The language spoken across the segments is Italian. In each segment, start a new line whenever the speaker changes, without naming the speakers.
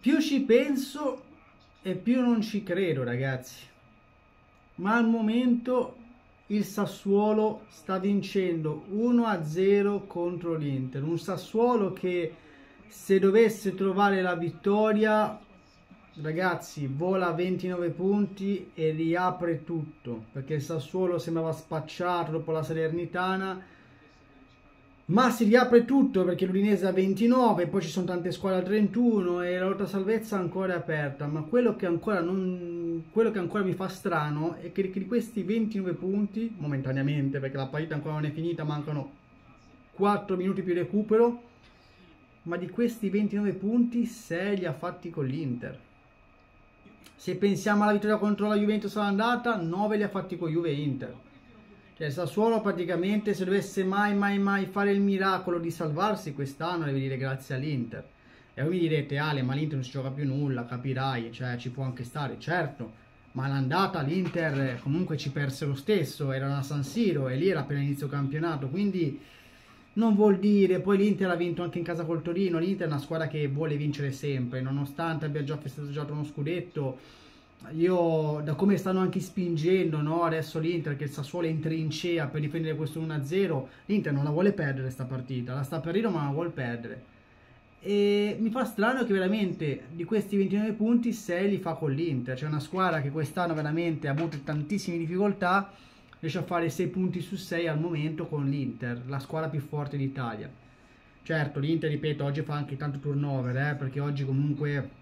più ci penso e più non ci credo, ragazzi. Ma al momento il Sassuolo sta vincendo 1-0 contro l'Inter. Un Sassuolo che se dovesse trovare la vittoria, ragazzi, vola a 29 punti e riapre tutto. Perché il Sassuolo sembrava spacciato dopo la Salernitana ma si riapre tutto perché l'Udinese ha 29, poi ci sono tante squadre a 31 e la lotta salvezza ancora è aperta. Ma quello che ancora, non, quello che ancora mi fa strano è che di questi 29 punti, momentaneamente perché la partita ancora non è finita, mancano 4 minuti più recupero, ma di questi 29 punti 6 li ha fatti con l'Inter. Se pensiamo alla vittoria contro la Juventus all'andata, 9 li ha fatti con Juve e Inter. Cioè il Sassuolo praticamente se dovesse mai mai mai fare il miracolo di salvarsi quest'anno deve dire grazie all'Inter. E voi mi direte Ale ma l'Inter non si gioca più nulla, capirai, cioè ci può anche stare, certo. Ma l'andata l'Inter comunque ci perse lo stesso, era a San Siro e lì era appena inizio campionato, quindi non vuol dire, poi l'Inter ha vinto anche in casa col Torino, l'Inter è una squadra che vuole vincere sempre, nonostante abbia già festeggiato uno scudetto, io da come stanno anche spingendo no? adesso l'Inter che il Sassuolo è in trincea per difendere questo 1-0 l'Inter non la vuole perdere questa partita la sta perdendo ma la vuole perdere e mi fa strano che veramente di questi 29 punti 6 li fa con l'Inter c'è una squadra che quest'anno veramente ha avuto tantissime difficoltà riesce a fare 6 punti su 6 al momento con l'Inter la squadra più forte d'Italia certo l'Inter ripeto oggi fa anche tanto turnover eh, perché oggi comunque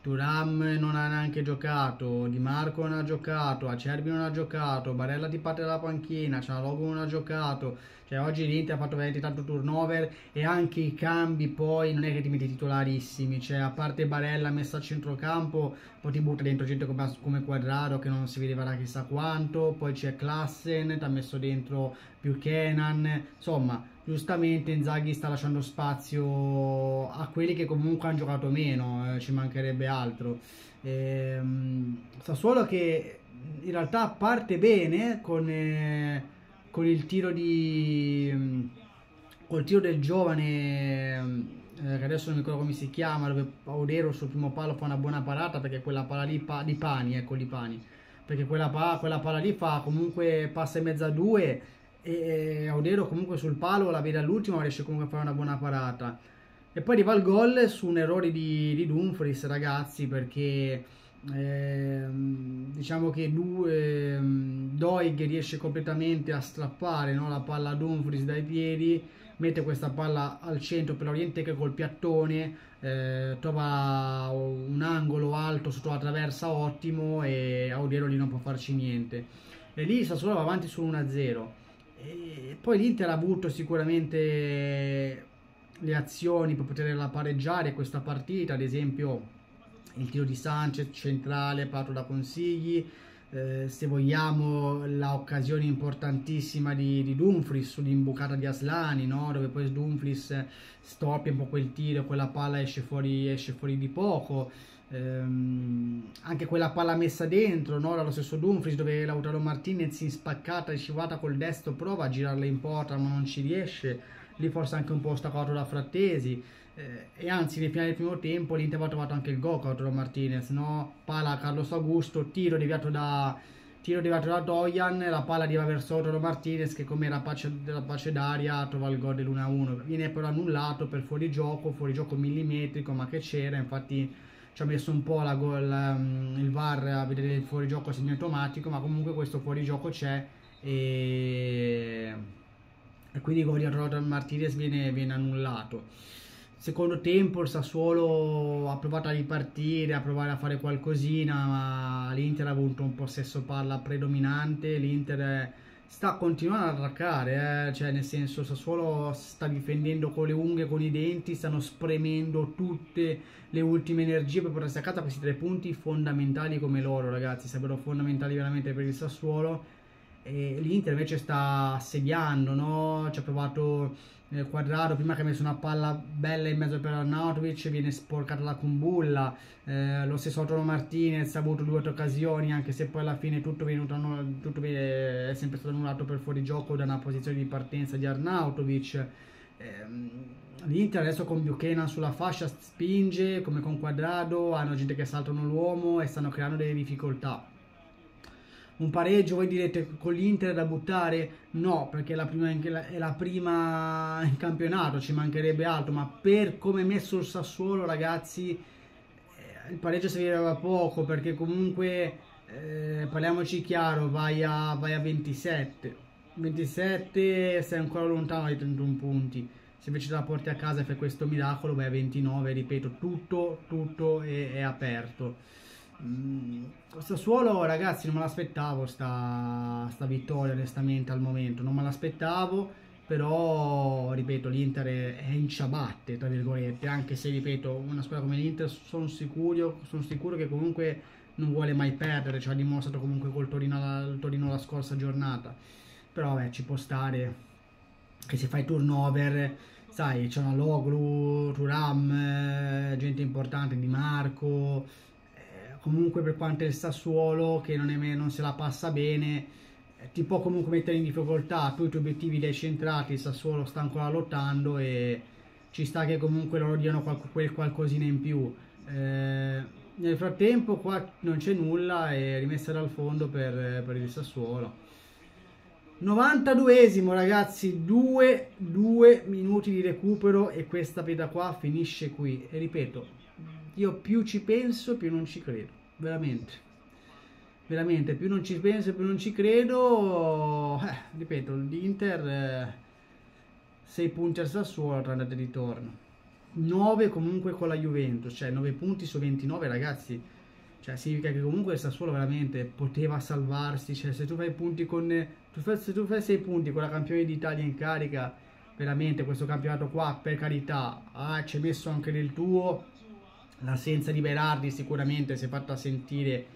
Turam non ha neanche giocato, Di Marco non ha giocato, Acerbi non ha giocato, Barella ti parte dalla panchina, Cianalogo non ha giocato, cioè oggi l'Inter ha fatto veramente tanto turnover e anche i cambi poi non è che ti metti titolarissimi, cioè a parte Barella messa a centrocampo, poi ti butta dentro gente come, come Quadrado che non si vedeva da chissà quanto, poi c'è Klassen, ti ha messo dentro più Kenan, insomma giustamente Inzaghi sta lasciando spazio a quelli che comunque hanno giocato meno, eh, ci mancherebbe altro. Ehm, Sassuolo che in realtà parte bene con, eh, con il tiro di col tiro del giovane eh, che adesso non mi ricordo come si chiama dove Audero sul primo palo fa una buona parata perché quella palla lì pa, di pani ecco di pani perché quella, pa, quella palla lì fa comunque passa in mezzo a due e Audero comunque sul palo la vede all'ultimo ma riesce comunque a fare una buona parata. E poi arriva il gol su un errore di, di Dumfries ragazzi perché eh, diciamo che eh, Doig riesce completamente a strappare no, la palla a Dumfries dai piedi mette questa palla al centro per l'Oriente che col piattone eh, trova un angolo alto sotto la traversa ottimo e Audiero lì non può farci niente. E lì Sassuolo va avanti su 1-0 e poi l'Inter ha avuto sicuramente le azioni per poterla pareggiare questa partita, ad esempio il tiro di Sanchez centrale, parto da consigli, eh, se vogliamo l'occasione importantissima di, di Dumfries sull'imbucata di Aslani, no? dove poi Dumfries stoppia un po' quel tiro, quella palla esce fuori, esce fuori di poco ehm, anche quella palla messa dentro, no? dallo stesso Dumfries dove Lautaro Martinez in spaccata, scivolata col destro, prova a girarla in porta ma non ci riesce, lì forse anche un po' staccato da Frattesi. Eh, e anzi nel finale del primo tempo l'Inter ha trovato anche il gol Lautaro Martinez, no? palla a Carlos Augusto, tiro deviato da, tiro deviato da Dojan, la palla arriva verso Lautaro Martinez che come era pace, d'aria trova il gol dell'1-1, viene però annullato per fuori gioco, fuori gioco millimetrico ma che c'era, infatti ci ha messo un po' la, la, mm, il VAR a vedere il fuorigioco segno automatico, ma comunque questo fuorigioco c'è e, e quindi il gol di Rodan Martinez viene, viene annullato. Secondo tempo il Sassuolo ha provato a ripartire, a provare a fare qualcosina, ma l'Inter ha avuto un possesso palla predominante, l'Inter sta continuando ad attaccare, eh? cioè nel senso Sassuolo sta difendendo con le unghie, con i denti, stanno spremendo tutte le ultime energie per portarsi a casa questi tre punti fondamentali come loro ragazzi, sarebbero fondamentali veramente per il Sassuolo e l'Inter invece sta assediando, no? ci ha provato nel quadrato, prima che ha messo una palla bella in mezzo per Arnautovic, viene sporcata la cumbulla, eh, lo stesso Autono Martinez ha avuto due o tre occasioni, anche se poi alla fine tutto, venuto, tutto è sempre stato annullato per fuorigioco da una posizione di partenza di Arnautovic. ehm, l'Inter adesso con Buchanan sulla fascia spinge come con Quadrado, hanno gente che saltano l'uomo e stanno creando delle difficoltà. Un pareggio, voi direte, con l'Inter da buttare? No, perché è la, prima, è la prima in campionato, ci mancherebbe altro, ma per come messo il Sassuolo, ragazzi, eh, il pareggio serviva poco, perché comunque, eh, parliamoci chiaro, vai a, vai a 27. 27 sei ancora lontano dai 31 punti se invece te la porti a casa e fai questo miracolo vai a 29 ripeto tutto tutto è, è aperto mm, Sassuolo ragazzi non me l'aspettavo sta, sta vittoria onestamente al momento. Non me l'aspettavo però ripeto l'Inter è, in ciabatte tra virgolette anche se ripeto una squadra come l'Inter sono sicuro, sono sicuro che comunque non vuole mai perdere. Ci ha dimostrato comunque col Torino la, Torino la scorsa giornata. Però vabbè ci può stare che se fai turnover sai c'è una Loglu, Turam eh, gente importante di Marco comunque per quanto è il Sassuolo che non, è, non se la passa bene eh, ti può comunque mettere in difficoltà. Tu i tuoi obiettivi li hai centrati il Sassuolo sta ancora lottando e ci sta che comunque loro diano qual quel qualcosina in più. Eh, nel frattempo qua non c'è nulla e rimessa dal fondo per, per il Sassuolo. 92esimo ragazzi 2 minuti di recupero e questa veda qua finisce qui. E ripeto io più ci penso più non ci credo veramente. Veramente più non ci penso più non ci credo eh, ripeto l'Inter eh, 6 punti al Sassuolo andata e ritorno. 9 comunque con la Juventus cioè 9 punti su 29 ragazzi. Cioè significa che comunque il Sassuolo veramente poteva salvarsi cioè se tu fai punti con tu fai, se tu fai 6 punti con la campione d'Italia in carica veramente questo campionato qua per carità ah, ci hai messo anche del tuo l'assenza di Berardi sicuramente si è fatta sentire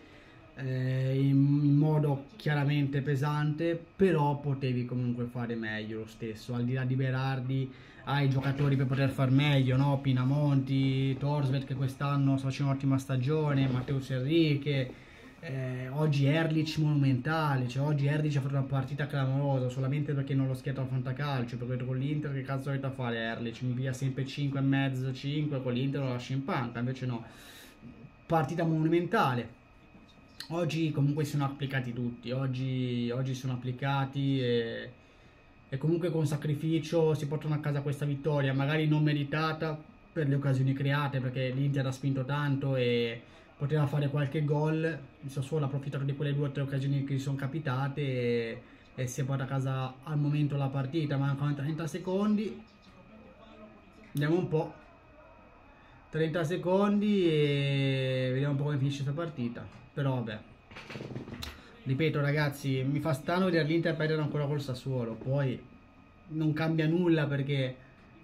eh, in, in, modo chiaramente pesante però potevi comunque fare meglio lo stesso al di là di Berardi hai giocatori per poter far meglio, no? Pinamonti, Torsvet che quest'anno sta facendo un'ottima stagione, Matteus Enrique, eh, oggi Erlich monumentale, cioè oggi Erlich ha fatto una partita clamorosa solamente perché non lo schietto al fantacalcio, perché con l'Inter che cazzo avete a fare Erlich? Mi via sempre 5,5, 5, con l'Inter lo lascia in panca, invece no. Partita monumentale. Oggi comunque sono applicati tutti, oggi, oggi sono applicati e e comunque con sacrificio si portano a casa questa vittoria, magari non meritata per le occasioni create perché l'Inter ha spinto tanto e poteva fare qualche gol, il Sassuolo ha approfittato di quelle due o tre occasioni che gli sono capitate e, e si è portato a casa al momento la partita, mancano 30 secondi, vediamo un po'. 30 secondi e vediamo un po' come finisce questa partita. Però vabbè. Ripeto ragazzi, mi fa strano vedere l'Inter perdere ancora col Sassuolo, poi non cambia nulla perché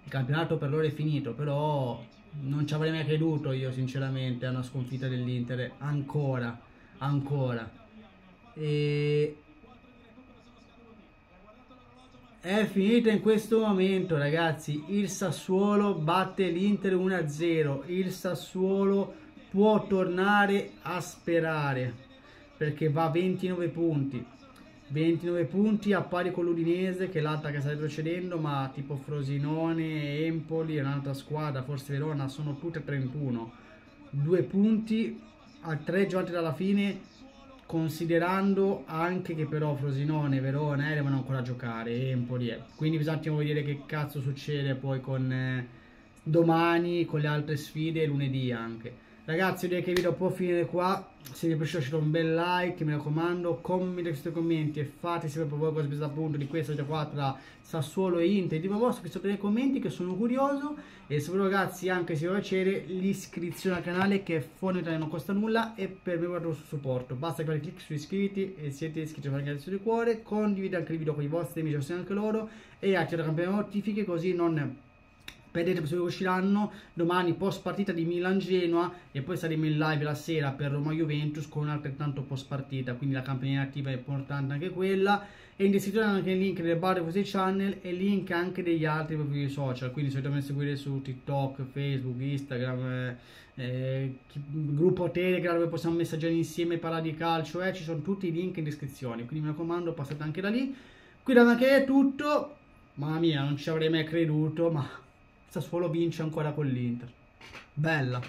il campionato per loro è finito, però non ci avrei mai creduto io sinceramente a una sconfitta dell'Inter, ancora, ancora. E... È finita in questo momento ragazzi, il Sassuolo batte l'Inter 1-0, il Sassuolo può tornare a sperare perché va a 29 punti 29 punti a pari con l'Udinese che è l'altra che sta retrocedendo ma tipo Frosinone, Empoli e un'altra squadra forse Verona sono tutte 31 due punti a tre giornate dalla fine considerando anche che però Frosinone, Verona eh, devono ancora giocare Empoli eh. quindi bisogna vedere che cazzo succede poi con eh, domani con le altre sfide e lunedì anche Ragazzi, direi che il video può finire qua. Se vi è piaciuto lasciate un bel like, mi raccomando, commentate questi commenti e fate sempre voi cosa pensate appunto di questa già qua tra Sassuolo e Inter. Di vostro qui sotto nei commenti che sono curioso e se voi ragazzi anche se vi piacere l'iscrizione al canale che è fondamentale non costa nulla e per me guardo il vostro supporto. Basta fare clic su iscriviti e siete iscritti al canale di cuore, condividete anche il video con i vostri amici, anche loro e attivate la campanella notifiche così non Vedete se usciranno domani post partita di Milan-Genoa e poi saremo in live la sera per Roma-Juventus con altrettanto post partita, quindi la campanella attiva è importante anche quella. E in descrizione anche il link del bar questi channel e link anche degli altri profili social, quindi solitamente seguire su TikTok, Facebook, Instagram, eh, eh, gruppo Telegram dove possiamo messaggiare insieme parlare di calcio, eh, ci sono tutti i link in descrizione, quindi mi raccomando passate anche da lì. Qui da me che è tutto. Mamma mia, non ci avrei mai creduto, ma Sassuolo vince ancora con l'Inter. Bella.